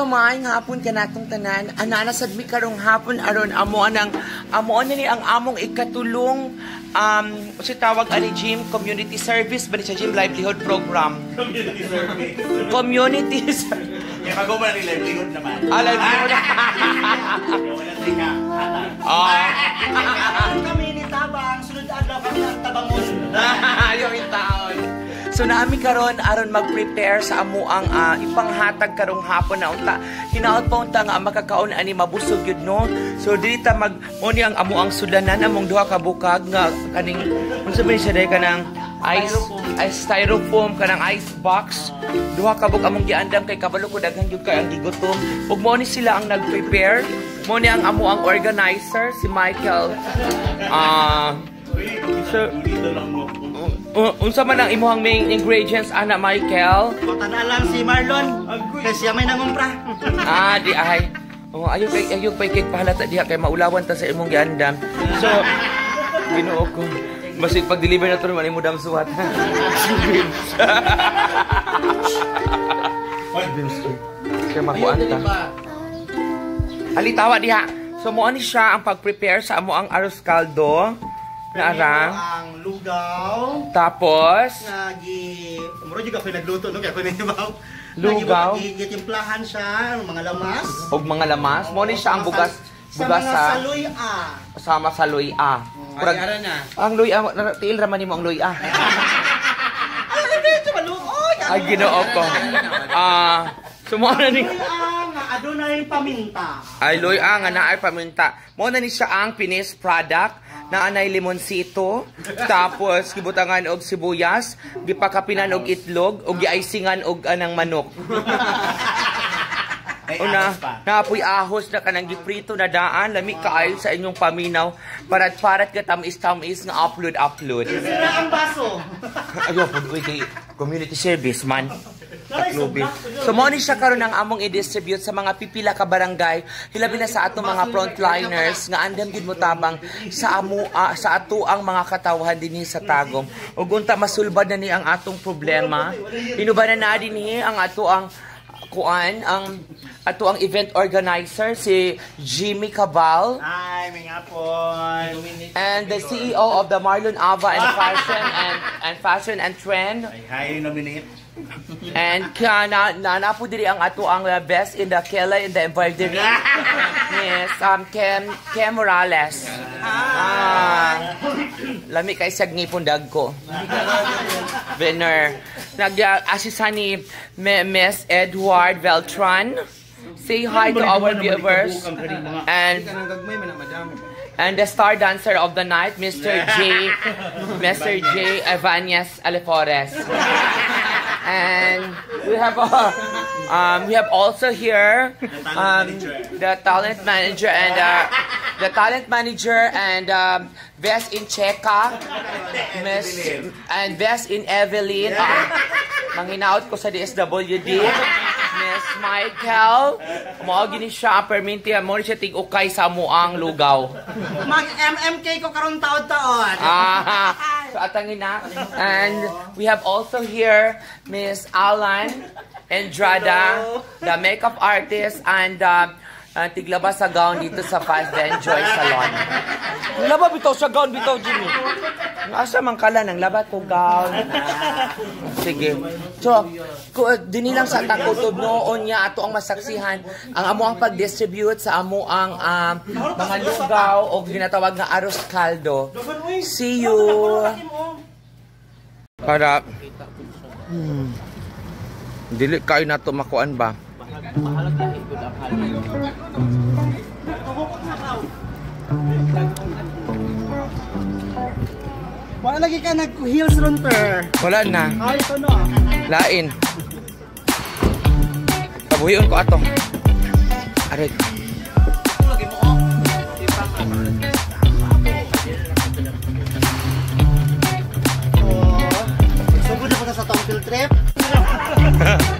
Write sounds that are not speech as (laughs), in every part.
Hello maayong hapon kanatong tanan. Anana sad mi karong hapon aron amo anang amo ni ang among ikatulong um si tawag ani gym community service ba ni sa gym livelihood program. Community survey. Community (laughs) ser- Kaya bago ba ng livelihood naman? Ah, livelihood. Kaya (laughs) wala. Hatag. Ah. kami ni Tabang, sunod adlaw kami ang Tabangon. (laughs) yung taon. So naami karon aron mag-prepare sa amo ang ah, ipanghatag karong hapon na unta. Hinaot pa unta nga makakaon ani mabusog yun no. So dili ta mag mo ni ang amo ang sudanan among duha ka bukag nga kaning unsa ba siya kanang ice ice styrofoam kanang ice box duha ka buk among giandam kay kabalo ko daghan gyud kay ang gigutom ug mo ni sila ang nag-prepare mo ni ang amo ang organizer si Michael ah so, lang mo. Uh, unsa man ang imuhang main ingredients ana Michael? Kota na lang si Marlon, kasi siya may nangumpra. (laughs) ah, di ay. Oh, ayo kay ayo kay kay pahalata diha kay maulawan ta sa imong giandam. So, Ginoo ko. Basig pag-deliver na to naman imo dam suwat. (laughs) Kaya makuan ta. Alitawa diha. So mo ani siya ang pag-prepare sa amo ang arroz caldo na arang. Ang lugaw. Tapos, Nga gi... Muro juga ako nagluto, no? Kaya ako nanibaw. (laughs) Lugaw? Gitimplahan siya, mga lamas. og mga lamas. Mo ni siya ang bugas Sa bugas mga sa ah. sama sa luya. Murag na. ang luya tiil ra man nimo ang luya. (laughs) Ay, medyo maluoy. Ay Ginoo ko. Ah, sumo na ni adunay paminta. ay luya nga naay paminta. Mo na ni siya ang finished product na anay limonsito, tapos gibutangan og sibuyas, gipakapinan og itlog, og giicingan og anang manok. (laughs) Ahos pa. naapoy ahos na kanang giprito na daan, lami kaayo sa inyong paminaw, parat parat ka tamis-tamis nga upload-upload. Sira ang baso. (laughs) Ayaw community service man. Taklubi. So, mo ni siya karon ang among i-distribute sa mga pipila ka barangay, hilabi na sa atong mga frontliners nga andam gid mo tabang sa amo ah, sa ato ang mga katawhan dinhi sa tagom. Ug unta masulbad na ni ang atong problema. Inuba na na dinhi ang ato ang kuan ang ato ang event organizer si Jimmy Cabal Ay, may ngapon. and the CEO of the Marlon Ava and Fashion and and Fashion and Trend hi, nominate. And kaya na, na, na po diri ang ato ang uh, best in the Kela in the embroidery. (laughs) yes, um, Kem, Kem Morales. Ah, lami kay sa ngipon dag ko. Winner. Nag-assist ni Me- Miss Edward Beltran. Say hi to our viewers. And And the star dancer of the night, Mr. J. (laughs) Mr. J. Evanias Alefores. And we have uh, um, we have also here um, the talent manager and uh, the talent manager and um, best in Cheka, Miss and best in Evelyn. Um, manginaot ko sa DSWD. Miss Michael, mo gini siya perminti mo siya tig-ukay sa muang lugaw. Mag-MMK ko karon taon-taon. Ah, so atangin na. And we have also here Miss Alan Endrada, the makeup artist and uh, uh, tiglabas sa gown dito sa Fast and Joy Salon. Laba bitaw sa gown bitaw Jimmy. Asa man kala nang labat ko gown. Sige. So, ko dinhi lang sa takotob noon niya ato ang masaksihan ang amo ang pag-distribute sa amo ang um, mga lugaw o ginatawag nga arroz caldo. See you. Para hmm, dili kayo na ba? Wala lagi ka nag-heels ron, per. Wala na. Ay, ito no. Lain. Pabuhion ko ato. Aray. Oh, sugod na po sa tong field trip. (laughs)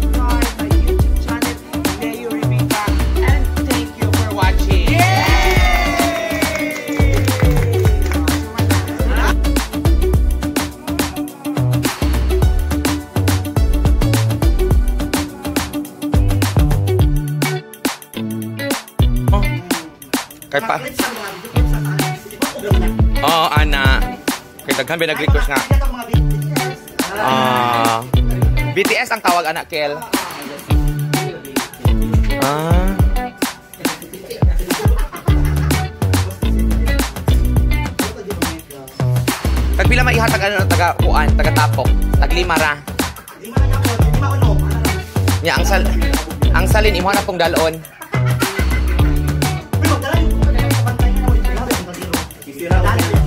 Kay pa. Oo, ana. Kay daghan ba nag-request nga. Ah. BTS ang tawag anak Kel. Ah. Tagpila maihatag ano taga kuan, taga tapok. Tag lima ra. Lima lang? Nya ang sal ang salin imo na pong dalon. That